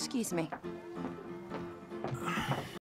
Excuse me.